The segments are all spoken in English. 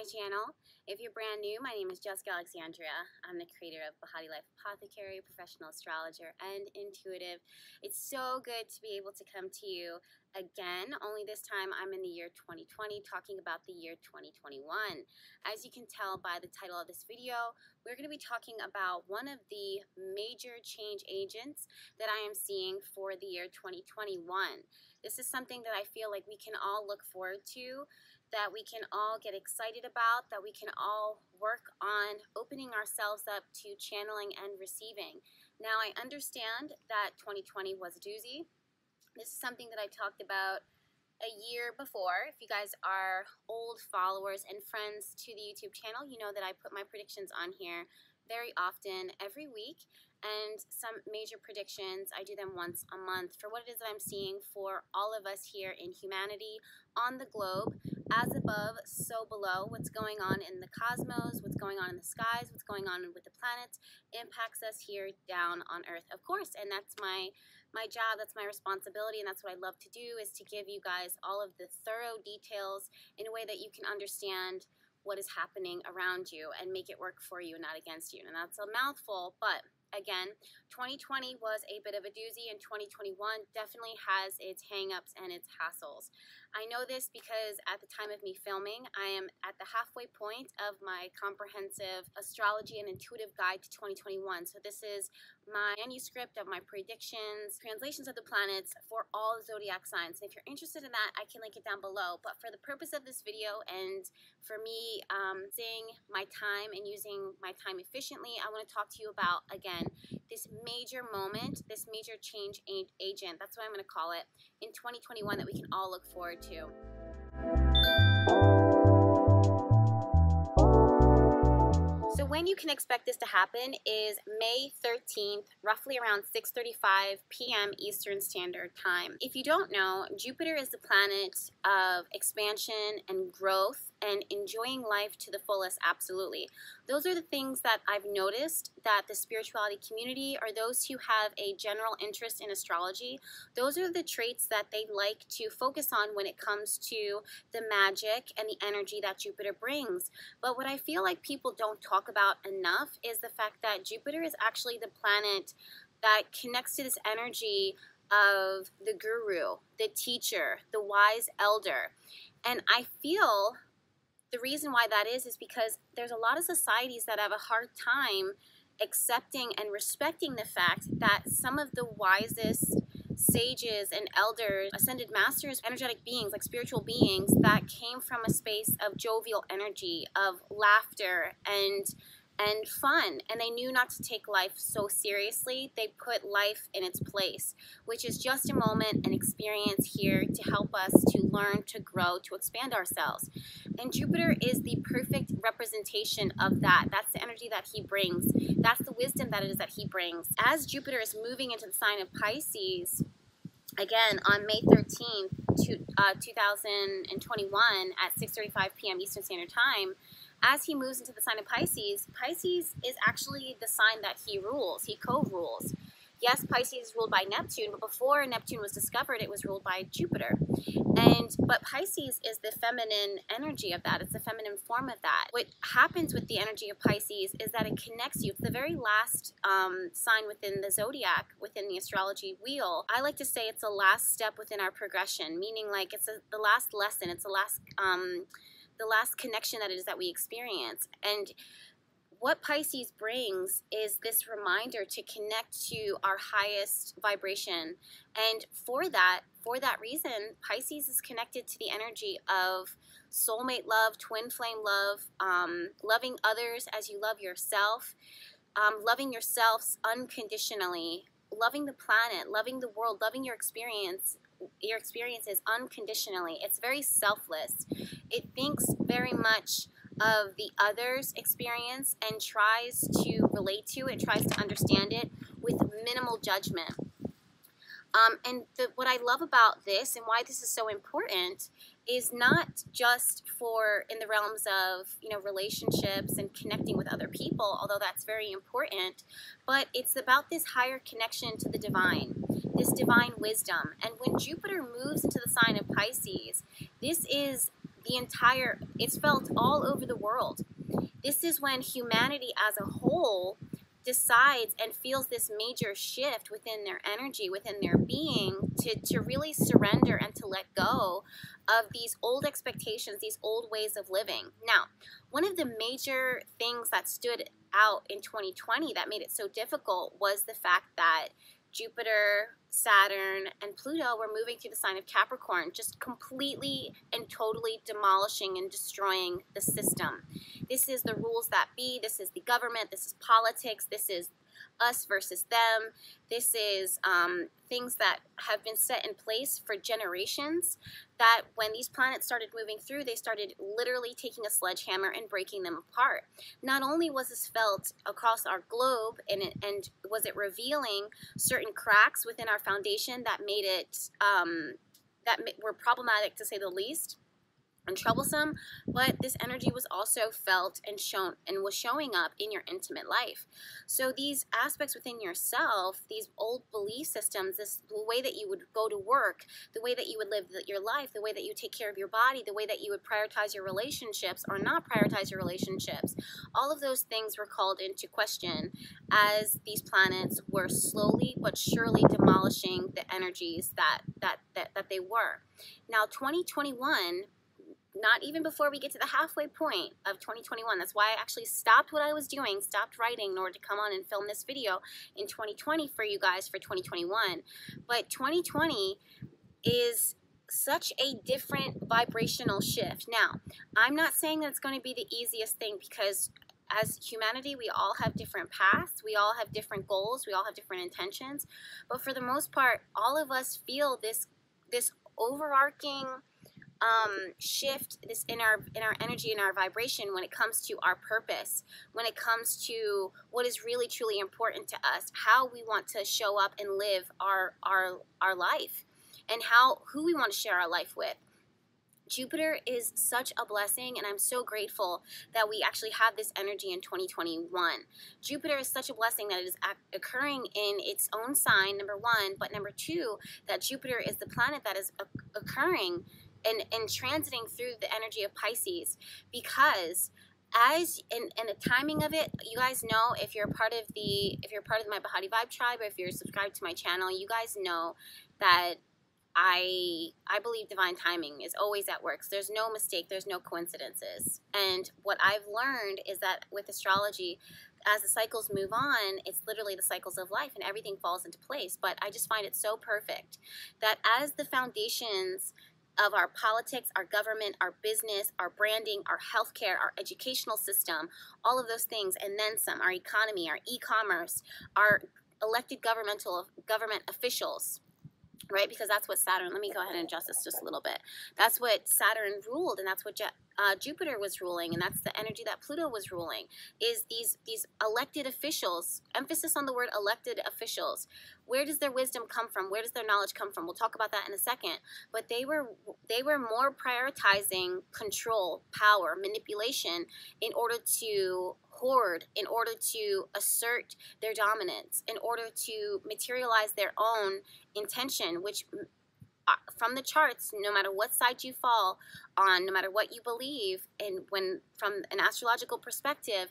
my channel. If you're brand new, my name is Jessica Alexandria. I'm the creator of Behati Life Apothecary, professional astrologer, and intuitive. It's so good to be able to come to you again, only this time I'm in the year 2020 talking about the year 2021. As you can tell by the title of this video, we're going to be talking about one of the major change agents that I am seeing for the year 2021. This is something that I feel like we can all look forward to that we can all get excited about, that we can all work on opening ourselves up to channeling and receiving. Now, I understand that 2020 was a doozy. This is something that I talked about a year before. If you guys are old followers and friends to the YouTube channel, you know that I put my predictions on here very often every week and some major predictions. I do them once a month for what it is that I'm seeing for all of us here in humanity on the globe as above, so below. What's going on in the cosmos, what's going on in the skies, what's going on with the planets impacts us here down on Earth, of course. And that's my my job, that's my responsibility, and that's what I love to do is to give you guys all of the thorough details in a way that you can understand what is happening around you and make it work for you, and not against you. And that's a mouthful, but again, 2020 was a bit of a doozy, and 2021 definitely has its hangups and its hassles. I know this because at the time of me filming, I am at the halfway point of my comprehensive astrology and intuitive guide to 2021. So this is my manuscript of my predictions, translations of the planets for all zodiac signs. And if you're interested in that, I can link it down below. But for the purpose of this video and for me um, seeing my time and using my time efficiently, I want to talk to you about, again, this major moment, this major change agent, that's what I'm going to call it, in 2021 that we can all look forward to. When you can expect this to happen is May 13th, roughly around 6.35 p.m. Eastern Standard Time. If you don't know, Jupiter is the planet of expansion and growth and enjoying life to the fullest, absolutely. Those are the things that I've noticed that the spirituality community or those who have a general interest in astrology, those are the traits that they like to focus on when it comes to the magic and the energy that Jupiter brings. But what I feel like people don't talk about enough is the fact that Jupiter is actually the planet that connects to this energy of the guru, the teacher, the wise elder. And I feel the reason why that is is because there's a lot of societies that have a hard time accepting and respecting the fact that some of the wisest sages and elders, ascended masters, energetic beings, like spiritual beings that came from a space of jovial energy, of laughter and and fun. And they knew not to take life so seriously. They put life in its place, which is just a moment, an experience here to help us to learn, to grow, to expand ourselves. And Jupiter is the perfect representation of that. That's the energy that he brings. That's the wisdom that it is that he brings. As Jupiter is moving into the sign of Pisces, again on May 13th, to, uh, 2021 at 6.35 p.m. Eastern Standard Time, as he moves into the sign of Pisces, Pisces is actually the sign that he rules, he co-rules. Yes, Pisces is ruled by Neptune, but before Neptune was discovered, it was ruled by Jupiter. And but Pisces is the feminine energy of that. It's the feminine form of that. What happens with the energy of Pisces is that it connects you. It's the very last um, sign within the zodiac, within the astrology wheel. I like to say it's the last step within our progression, meaning like it's a, the last lesson. It's the last um, the last connection that it is that we experience. And what Pisces brings is this reminder to connect to our highest vibration. And for that, for that reason, Pisces is connected to the energy of soulmate love, twin flame love, um, loving others as you love yourself, um, loving yourselves unconditionally, loving the planet, loving the world, loving your experience, your experiences unconditionally. It's very selfless. It thinks very much of the other's experience and tries to relate to it, tries to understand it with minimal judgment. Um, and the, what I love about this and why this is so important is not just for in the realms of you know relationships and connecting with other people, although that's very important, but it's about this higher connection to the divine this divine wisdom. And when Jupiter moves into the sign of Pisces, this is the entire, it's felt all over the world. This is when humanity as a whole decides and feels this major shift within their energy, within their being, to, to really surrender and to let go of these old expectations, these old ways of living. Now, one of the major things that stood out in 2020 that made it so difficult was the fact that Jupiter, Saturn, and Pluto were moving through the sign of Capricorn, just completely and totally demolishing and destroying the system. This is the rules that be, this is the government, this is politics, this is us versus them. This is um, things that have been set in place for generations. That when these planets started moving through, they started literally taking a sledgehammer and breaking them apart. Not only was this felt across our globe, and, it, and was it revealing certain cracks within our foundation that made it um, that were problematic to say the least and troublesome, but this energy was also felt and shown and was showing up in your intimate life. So these aspects within yourself, these old belief systems, this the way that you would go to work, the way that you would live your life, the way that you take care of your body, the way that you would prioritize your relationships or not prioritize your relationships, all of those things were called into question as these planets were slowly but surely demolishing the energies that that that, that they were. Now 2021 not even before we get to the halfway point of 2021. That's why I actually stopped what I was doing, stopped writing in order to come on and film this video in 2020 for you guys for 2021. But 2020 is such a different vibrational shift. Now, I'm not saying that it's going to be the easiest thing because as humanity, we all have different paths, we all have different goals, we all have different intentions. But for the most part, all of us feel this this overarching um, shift this in our in our energy and our vibration when it comes to our purpose, when it comes to what is really truly important to us, how we want to show up and live our our our life, and how who we want to share our life with. Jupiter is such a blessing, and I'm so grateful that we actually have this energy in 2021. Jupiter is such a blessing that it is occurring in its own sign, number one, but number two, that Jupiter is the planet that is occurring and, and transiting through the energy of Pisces because as in, in the timing of it, you guys know if you're part of the if you're part of my Behati Vibe tribe or if you're subscribed to my channel, you guys know that I I believe divine timing is always at work. So there's no mistake, there's no coincidences. And what I've learned is that with astrology, as the cycles move on, it's literally the cycles of life and everything falls into place. But I just find it so perfect that as the foundations of our politics, our government, our business, our branding, our healthcare, our educational system, all of those things, and then some, our economy, our e-commerce, our elected governmental government officials, right? Because that's what Saturn, let me go ahead and adjust this just a little bit. That's what Saturn ruled, and that's what Je uh, Jupiter was ruling, and that's the energy that Pluto was ruling, is these, these elected officials, emphasis on the word elected officials. Where does their wisdom come from? Where does their knowledge come from? We'll talk about that in a second. But they were, they were more prioritizing control, power, manipulation in order to hoard, in order to assert their dominance, in order to materialize their own intention, which uh, from the charts, no matter what side you fall on, no matter what you believe, and when from an astrological perspective,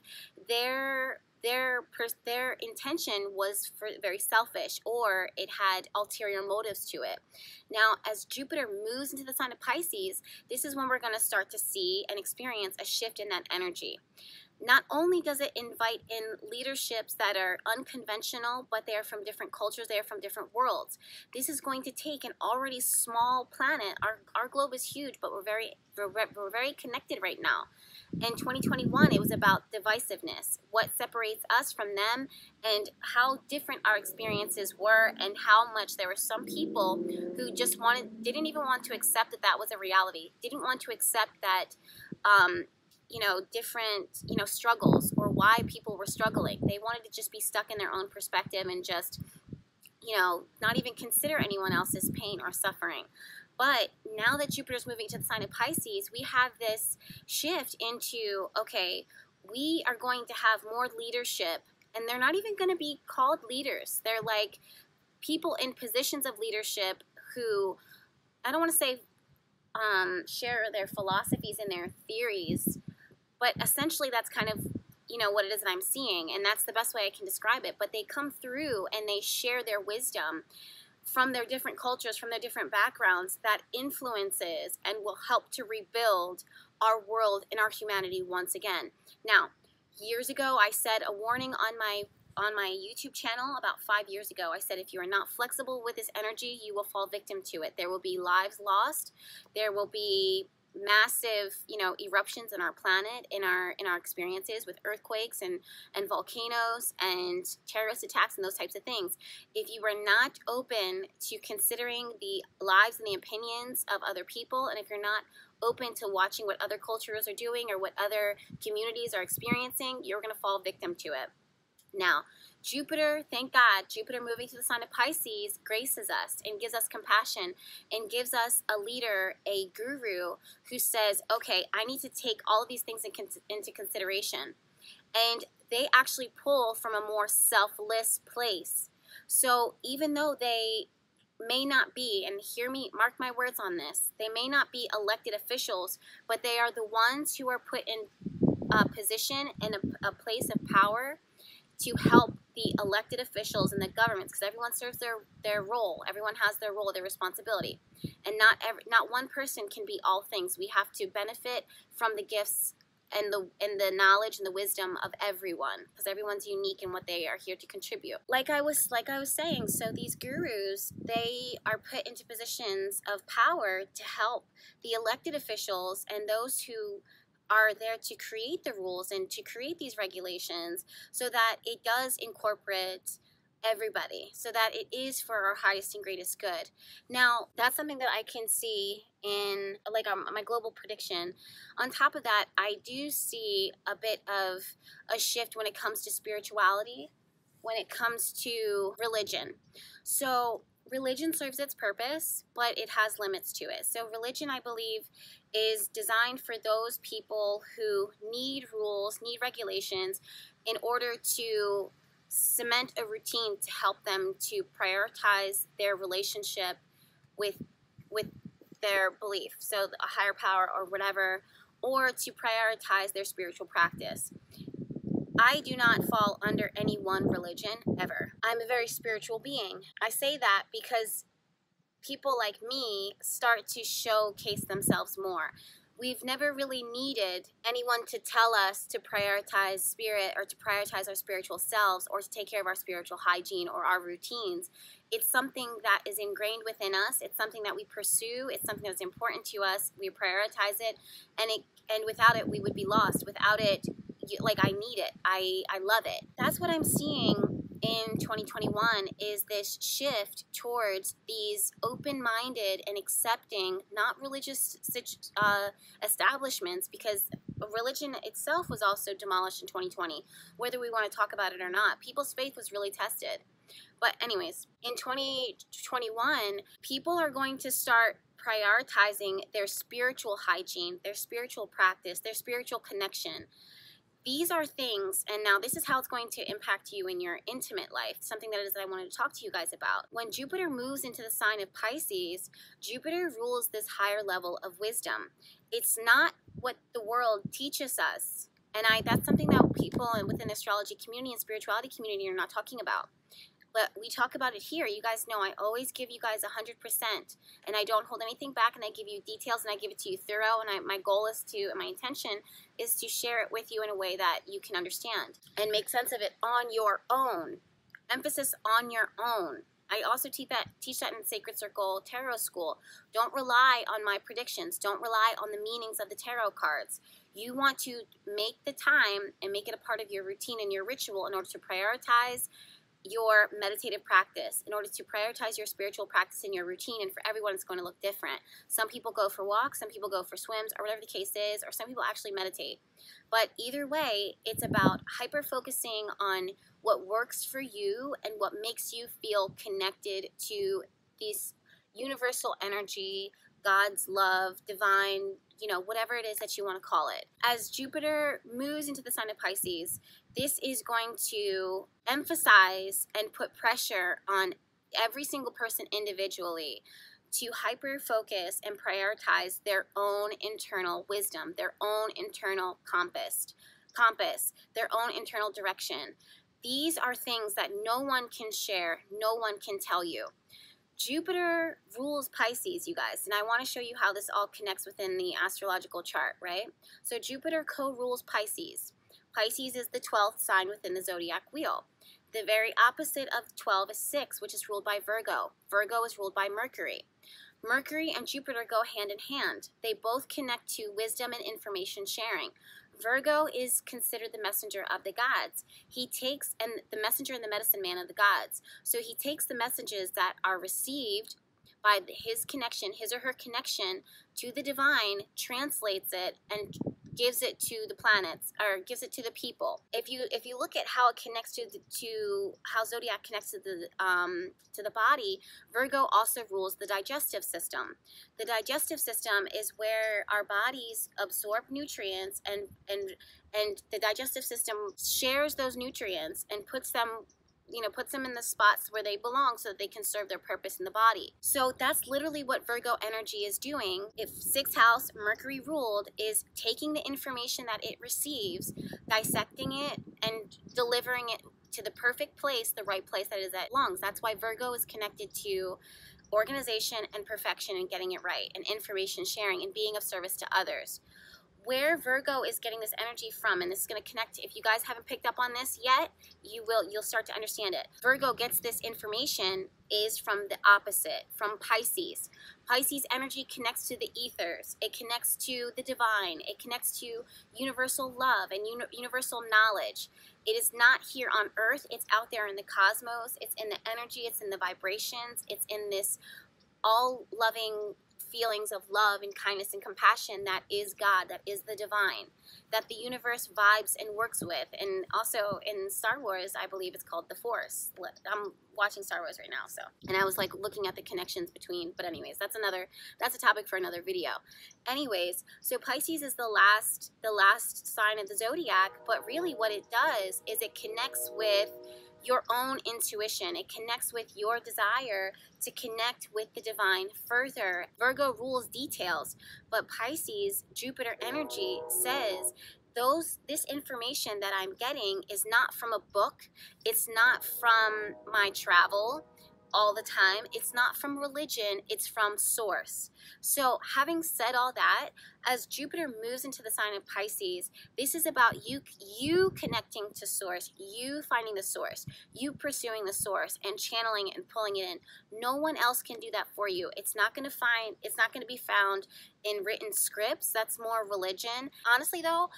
their their their intention was for very selfish or it had ulterior motives to it. Now, as Jupiter moves into the sign of Pisces, this is when we're going to start to see and experience a shift in that energy not only does it invite in leaderships that are unconventional, but they are from different cultures, they are from different worlds. This is going to take an already small planet. Our, our globe is huge, but we're very, we're, we're very connected right now. In 2021, it was about divisiveness, what separates us from them, and how different our experiences were, and how much there were some people who just wanted, didn't even want to accept that that was a reality, didn't want to accept that um, you know, different, you know, struggles or why people were struggling. They wanted to just be stuck in their own perspective and just, you know, not even consider anyone else's pain or suffering. But now that Jupiter's moving to the sign of Pisces, we have this shift into, okay, we are going to have more leadership, and they're not even going to be called leaders. They're like people in positions of leadership who, I don't want to say um, share their philosophies and their theories, but essentially that's kind of you know what it is that I'm seeing, and that's the best way I can describe it. But they come through and they share their wisdom from their different cultures, from their different backgrounds, that influences and will help to rebuild our world and our humanity once again. Now, years ago, I said a warning on my on my YouTube channel about five years ago. I said if you are not flexible with this energy, you will fall victim to it. There will be lives lost. There will be massive you know eruptions in our planet in our in our experiences with earthquakes and and volcanoes and terrorist attacks and those types of things. If you are not open to considering the lives and the opinions of other people and if you're not open to watching what other cultures are doing or what other communities are experiencing you're going to fall victim to it now Jupiter, thank God, Jupiter moving to the sign of Pisces graces us and gives us compassion and gives us a leader, a guru who says, okay, I need to take all of these things in into consideration. And they actually pull from a more selfless place. So even though they may not be, and hear me, mark my words on this, they may not be elected officials, but they are the ones who are put in a position and a, a place of power to help the elected officials and the governments because everyone serves their, their role. Everyone has their role their responsibility. And not every, not one person can be all things. We have to benefit from the gifts and the and the knowledge and the wisdom of everyone because everyone's unique in what they are here to contribute. Like i was like i was saying so these gurus they are put into positions of power to help the elected officials and those who are there to create the rules and to create these regulations so that it does incorporate everybody so that it is for our highest and greatest good. Now that's something that i can see in like um, my global prediction. On top of that i do see a bit of a shift when it comes to spirituality when it comes to religion. So religion serves its purpose, but it has limits to it. So, religion, I believe, is designed for those people who need rules, need regulations in order to cement a routine to help them to prioritize their relationship with with their belief so a higher power or whatever or to prioritize their spiritual practice I do not fall under any one religion ever. I'm a very spiritual being. I say that because people like me start to showcase themselves more. We've never really needed anyone to tell us to prioritize spirit or to prioritize our spiritual selves or to take care of our spiritual hygiene or our routines. It's something that is ingrained within us. It's something that we pursue. It's something that's important to us. We prioritize it, and it and without it, we would be lost. Without it, like I need it. I I love it. That's what I'm seeing in 2021 is this shift towards these open-minded and accepting not religious uh, establishments because religion itself was also demolished in 2020 whether we want to talk about it or not. People's faith was really tested. But anyways in 2021 people are going to start prioritizing their spiritual hygiene their spiritual practice their spiritual connection these are things, and now this is how it's going to impact you in your intimate life. Something that is that I wanted to talk to you guys about. When Jupiter moves into the sign of Pisces, Jupiter rules this higher level of wisdom. It's not what the world teaches us. And I that's something that people and within the astrology community and spirituality community are not talking about but we talk about it here. You guys know I always give you guys 100% and I don't hold anything back and I give you details and I give it to you thorough and I, my goal is to, my intention is to share it with you in a way that you can understand and make sense of it on your own. Emphasis on your own. I also teach that teach that in Sacred Circle Tarot School. Don't rely on my predictions. Don't rely on the meanings of the tarot cards. You want to make the time and make it a part of your routine and your ritual in order to prioritize your meditative practice in order to prioritize your spiritual practice in your routine and for everyone it's going to look different. Some people go for walks some people go for swims or whatever the case is or some people actually meditate. But either way it's about hyper focusing on what works for you and what makes you feel connected to this universal energy god's love divine you know whatever it is that you want to call it as jupiter moves into the sign of pisces this is going to emphasize and put pressure on every single person individually to hyper focus and prioritize their own internal wisdom, their own internal compass, compass, their own internal direction. These are things that no one can share, no one can tell you. Jupiter rules Pisces, you guys, and I want to show you how this all connects within the astrological chart, right? So Jupiter co-rules Pisces. Pisces is the 12th sign within the zodiac wheel. The very opposite of 12 is 6, which is ruled by Virgo. Virgo is ruled by Mercury. Mercury and Jupiter go hand in hand. They both connect to wisdom and information sharing. Virgo is considered the messenger of the gods. He takes, and the messenger and the medicine man of the gods. So he takes the messages that are received by his connection, his or her connection to the divine, translates it, and gives it to the planets or gives it to the people. If you if you look at how it connects to the, to how zodiac connects to the um, to the body, Virgo also rules the digestive system. The digestive system is where our bodies absorb nutrients and and and the digestive system shares those nutrients and puts them you know, puts them in the spots where they belong so that they can serve their purpose in the body. So that's literally what Virgo energy is doing. If sixth house, Mercury ruled, is taking the information that it receives, dissecting it, and delivering it to the perfect place, the right place that is at lungs. That's why Virgo is connected to organization and perfection and getting it right, and information sharing and being of service to others where Virgo is getting this energy from, and this is going to connect. If you guys haven't picked up on this yet, you will. You'll start to understand it. Virgo gets this information is from the opposite, from Pisces. Pisces energy connects to the ethers. It connects to the divine. It connects to universal love and uni universal knowledge. It is not here on earth. It's out there in the cosmos. It's in the energy. It's in the vibrations. It's in this all loving feelings of love and kindness and compassion that is God, that is the divine, that the universe vibes and works with. And also in Star Wars, I believe it's called the Force. I'm watching Star Wars right now, so. And I was like looking at the connections between, but anyways, that's another, that's a topic for another video. Anyways, so Pisces is the last, the last sign of the zodiac, but really what it does is it connects with your own intuition. It connects with your desire to connect with the divine further. Virgo rules details, but Pisces, Jupiter energy says those this information that I'm getting is not from a book. It's not from my travel all the time. It's not from religion, it's from source. So, having said all that, as Jupiter moves into the sign of Pisces, this is about you you connecting to source, you finding the source, you pursuing the source and channeling it and pulling it in. No one else can do that for you. It's not going to find it's not going to be found in written scripts. That's more religion. Honestly though,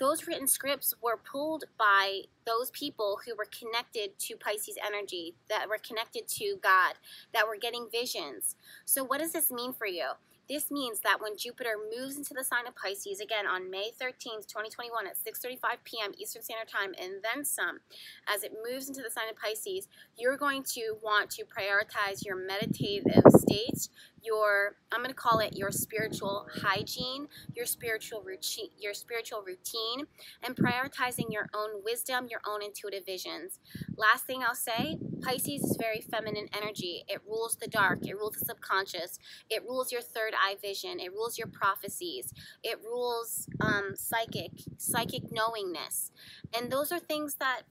those written scripts were pulled by those people who were connected to Pisces energy, that were connected to God, that were getting visions. So, what does this mean for you? This means that when Jupiter moves into the sign of Pisces, again on May 13th, 2021 at 6.35 p.m. Eastern Standard Time and then some, as it moves into the sign of Pisces, you're going to want to prioritize your meditative states, your I'm going to call it your spiritual hygiene, your spiritual routine, your spiritual routine and prioritizing your own wisdom, your own intuitive visions. Last thing I'll say, Pisces is very feminine energy. It rules the dark, it rules the subconscious, it rules your third eye vision, it rules your prophecies, it rules um, psychic, psychic knowingness. And those are things that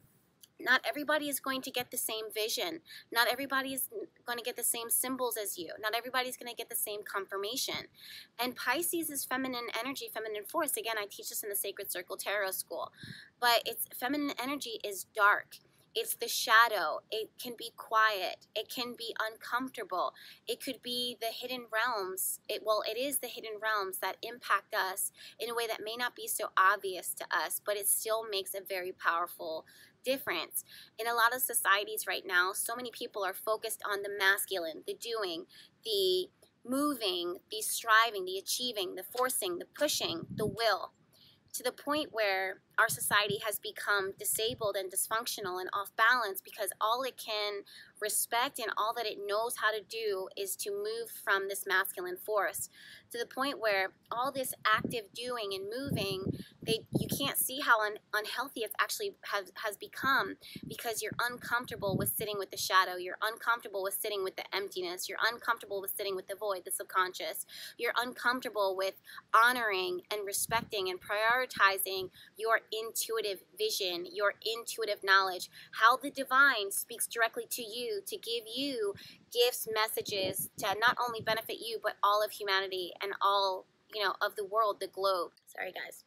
not everybody is going to get the same vision. Not everybody is going to get the same symbols as you. Not everybody's going to get the same confirmation. And Pisces is feminine energy, feminine force. Again, I teach this in the Sacred Circle Tarot School. But it's feminine energy is dark. It's the shadow. It can be quiet. It can be uncomfortable. It could be the hidden realms. It well, it is the hidden realms that impact us in a way that may not be so obvious to us, but it still makes a very powerful difference. In a lot of societies right now, so many people are focused on the masculine, the doing, the moving, the striving, the achieving, the forcing, the pushing, the will to the point where our society has become disabled and dysfunctional and off balance because all it can respect and all that it knows how to do is to move from this masculine force to the point where all this active doing and moving they you can't see how un, unhealthy it's actually has, has become because you're uncomfortable with sitting with the shadow you're uncomfortable with sitting with the emptiness you're uncomfortable with sitting with the void the subconscious you're uncomfortable with honoring and respecting and prioritizing your intuitive vision your intuitive knowledge how the divine speaks directly to you to give you gifts messages to not only benefit you but all of humanity and all you know of the world the globe. Sorry guys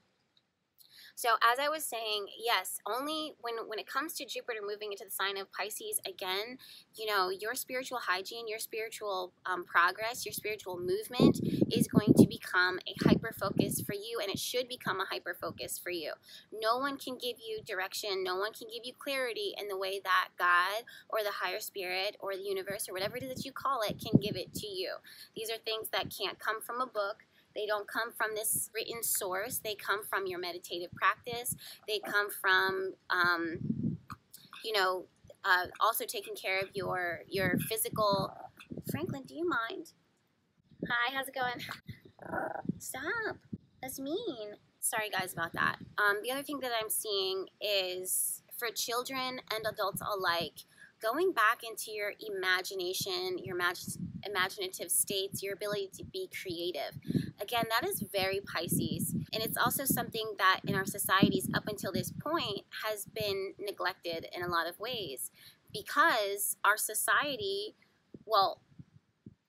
so as I was saying, yes, only when when it comes to Jupiter moving into the sign of Pisces again, you know, your spiritual hygiene, your spiritual um, progress, your spiritual movement is going to become a hyper focus for you, and it should become a hyper focus for you. No one can give you direction, no one can give you clarity in the way that God or the higher spirit or the universe or whatever it is that you call it can give it to you. These are things that can't come from a book they don't come from this written source. They come from your meditative practice. They come from, um, you know, uh, also taking care of your your physical. Franklin, do you mind? Hi, how's it going? Stop. That's mean. Sorry, guys, about that. Um, the other thing that I'm seeing is for children and adults alike, going back into your imagination, your imag- imaginative states, your ability to be creative. Again, that is very Pisces. And it's also something that in our societies up until this point has been neglected in a lot of ways because our society, well,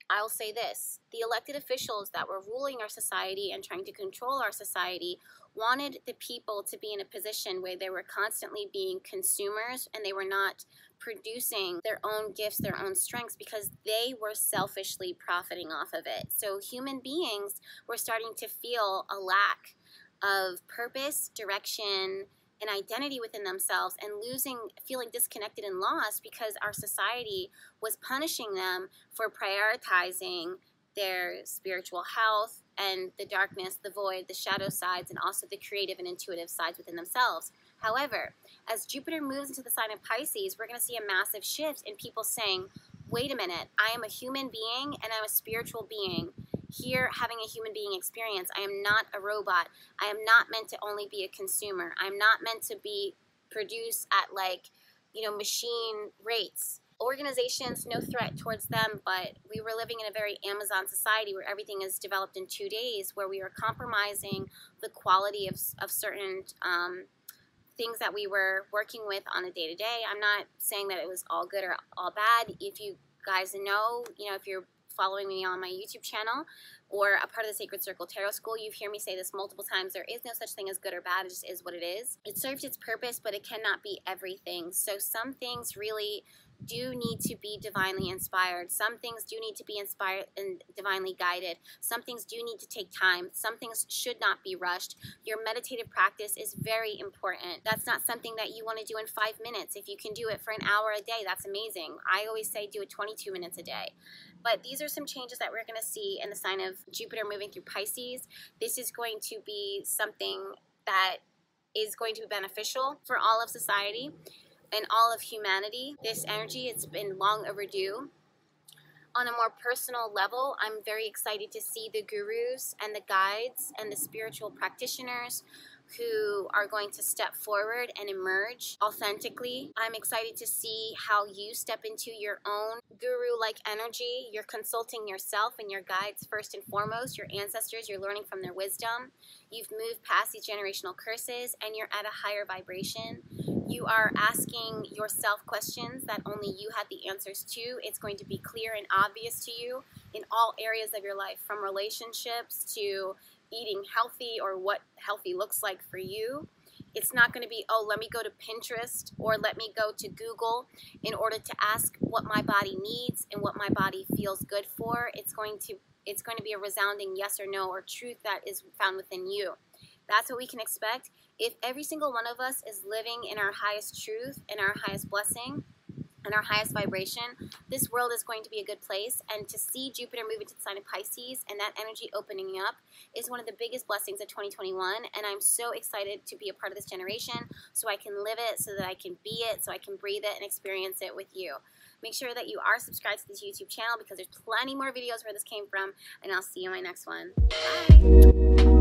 I'll say this the elected officials that were ruling our society and trying to control our society wanted the people to be in a position where they were constantly being consumers and they were not producing their own gifts, their own strengths, because they were selfishly profiting off of it. So human beings were starting to feel a lack of purpose, direction, and identity within themselves and losing, feeling disconnected and lost because our society was punishing them for prioritizing their spiritual health and the darkness, the void, the shadow sides, and also the creative and intuitive sides within themselves. However, as Jupiter moves into the sign of Pisces, we're going to see a massive shift in people saying, wait a minute, I am a human being and I'm a spiritual being. Here, having a human being experience, I am not a robot. I am not meant to only be a consumer. I'm not meant to be produced at like, you know, machine rates organizations, no threat towards them, but we were living in a very Amazon society where everything is developed in two days, where we were compromising the quality of, of certain um, things that we were working with on a day to day. I'm not saying that it was all good or all bad. If you guys know, you know, if you're following me on my YouTube channel or a part of the Sacred Circle Tarot School, you've heard me say this multiple times. There is no such thing as good or bad. It just is what it is. It serves its purpose, but it cannot be everything. So some things really do need to be divinely inspired. Some things do need to be inspired and divinely guided. Some things do need to take time. Some things should not be rushed. Your meditative practice is very important. That's not something that you want to do in five minutes. If you can do it for an hour a day, that's amazing. I always say do it 22 minutes a day. But these are some changes that we're going to see in the sign of Jupiter moving through Pisces. This is going to be something that is going to be beneficial for all of society and all of humanity. This energy, it's been long overdue. On a more personal level, I'm very excited to see the gurus and the guides and the spiritual practitioners who are going to step forward and emerge authentically. I'm excited to see how you step into your own guru like energy. You're consulting yourself and your guides first and foremost, your ancestors, you're learning from their wisdom. You've moved past these generational curses and you're at a higher vibration. You are asking yourself questions that only you had the answers to. It's going to be clear and obvious to you in all areas of your life, from relationships to eating healthy or what healthy looks like for you. It's not going to be, oh, let me go to Pinterest or let me go to Google in order to ask what my body needs and what my body feels good for. It's going to it's going to be a resounding yes or no or truth that is found within you. That's what we can expect. If every single one of us is living in our highest truth in our highest blessing, and our highest vibration, this world is going to be a good place. And to see Jupiter move into the sign of Pisces and that energy opening up is one of the biggest blessings of 2021. And I'm so excited to be a part of this generation so I can live it, so that I can be it, so I can breathe it and experience it with you. Make sure that you are subscribed to this YouTube channel because there's plenty more videos where this came from. And I'll see you in my next one. Bye.